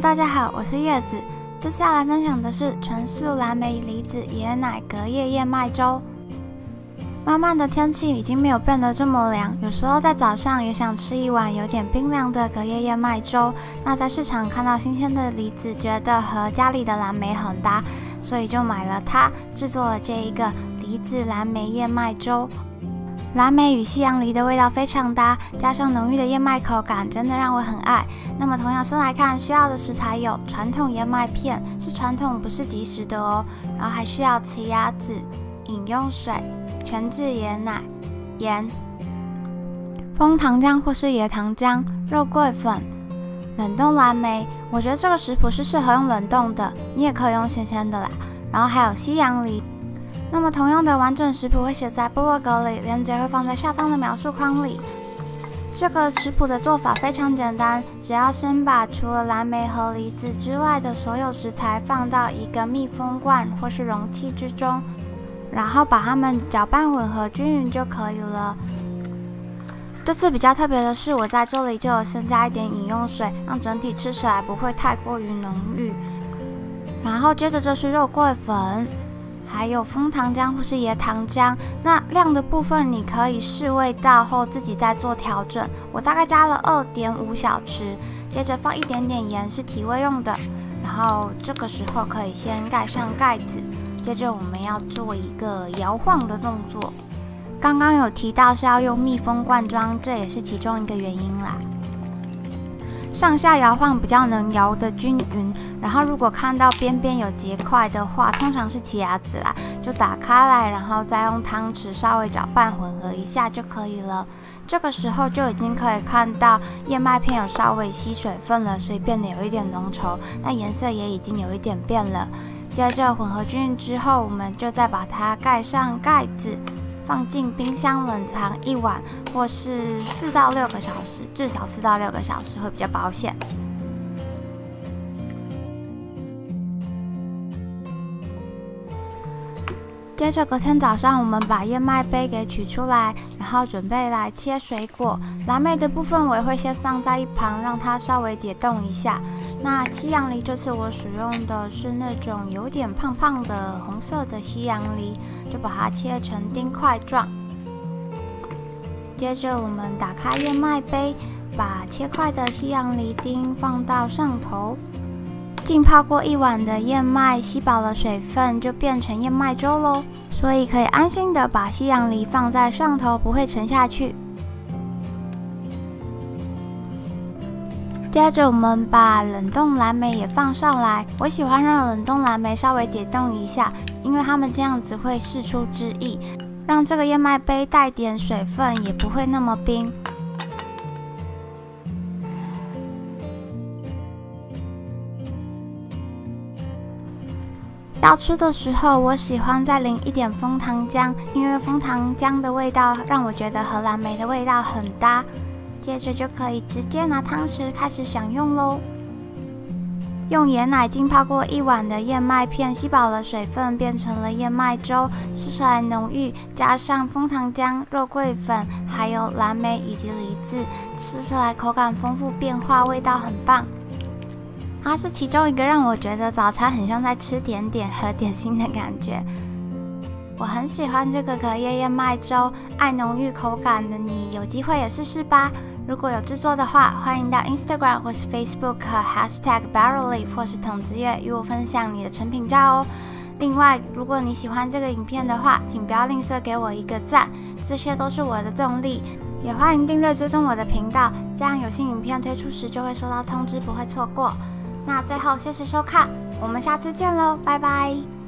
大家好，我是叶子。接下来分享的是纯素蓝莓梨子椰奶隔夜燕麦粥。慢慢的天气已经没有变得这么凉，有时候在早上也想吃一碗有点冰凉的隔夜燕麦粥。那在市场看到新鲜的梨子，觉得和家里的蓝莓很搭，所以就买了它，制作了这一个梨子蓝莓燕麦粥。蓝莓与西洋梨的味道非常搭，加上浓郁的燕麦口感，真的让我很爱。那么同样先来看需要的食材有传统燕麦片，是传统不是即食的哦。然后还需要奇亚籽、饮用水、全脂椰奶、盐、枫糖浆或是椰糖浆、肉桂粉、冷冻蓝莓。我觉得这个食谱是适合用冷冻的，你也可以用新鲜的啦。然后还有西洋梨。那么同样的完整食谱会写在部落格里，链接会放在下方的描述框里。这个食谱的做法非常简单，只要先把除了蓝莓和梨子之外的所有食材放到一个密封罐或是容器之中，然后把它们搅拌混合均匀就可以了。这次比较特别的是，我在这里就有先加一点饮用水，让整体吃起来不会太过于浓郁。然后接着就是肉桂粉。还有枫糖浆或是椰糖浆，那量的部分你可以试味道后自己再做调整。我大概加了二点五小匙，接着放一点点盐是提味用的。然后这个时候可以先盖上盖子，接着我们要做一个摇晃的动作。刚刚有提到是要用密封罐装，这也是其中一个原因啦。上下摇晃比较能摇得均匀，然后如果看到边边有结块的话，通常是奇亚籽啦，就打开来，然后再用汤匙稍微搅拌混合一下就可以了。这个时候就已经可以看到燕麦片有稍微吸水分了，所以变得有一点浓稠，那颜色也已经有一点变了。接着混合均匀之后，我们就再把它盖上盖子。放进冰箱冷藏一晚，或是四到六个小时，至少四到六个小时会比较保险。接着隔天早上，我们把燕麦杯给取出来，然后准备来切水果。蓝莓的部分我也会先放在一旁，让它稍微解冻一下。那西洋梨这次我使用的是那种有点胖胖的红色的西洋梨，就把它切成丁块状。接着我们打开燕麦杯，把切块的西洋梨丁放到上头。浸泡过一晚的燕麦吸饱了水分，就变成燕麦粥喽。所以可以安心的把西洋梨放在上头，不会沉下去。接着我们把冷冻蓝莓也放上来。我喜欢让冷冻蓝莓稍微解冻一下，因为它们这样子会释出汁液，让这个燕麦杯带点水分，也不会那么冰。要吃的时候，我喜欢再淋一点枫糖浆，因为枫糖浆的味道让我觉得和蓝莓的味道很搭。接着就可以直接拿汤匙开始享用喽。用椰奶浸泡过一晚的燕麦片，吸饱了水分，变成了燕麦粥，吃起来浓郁，加上枫糖浆、肉桂粉，还有蓝莓以及梨子，吃起来口感丰富，变化味道很棒。它是其中一个让我觉得早餐很像在吃点点和点心的感觉。我很喜欢这个隔夜燕麦粥，爱浓郁口感的你有机会也试试吧。如果有制作的话，欢迎到 Instagram 或是 Facebook hashtag barrelleaf 或是筒子月与我分享你的成品照哦。另外，如果你喜欢这个影片的话，请不要吝啬给我一个赞，这些都是我的动力。也欢迎订阅追踪我的频道，这样有新影片推出时就会收到通知，不会错过。那最后，谢谢收看，我们下次见喽，拜拜。